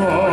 Oh.